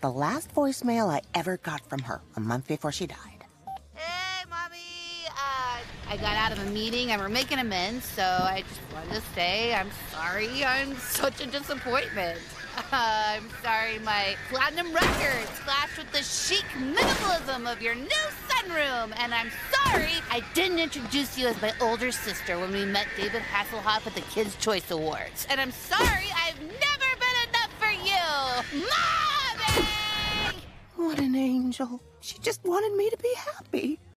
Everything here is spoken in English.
the last voicemail I ever got from her a month before she died. Hey, mommy. Uh, I got out of a meeting and we're making amends, so I just wanted to say I'm sorry. I'm such a disappointment. I'm sorry my platinum records clashed with the chic minimalism of your new sunroom. And I'm sorry I didn't introduce you as my older sister when we met David Hasselhoff at the Kids' Choice Awards. And I'm sorry I've never angel. She just wanted me to be happy.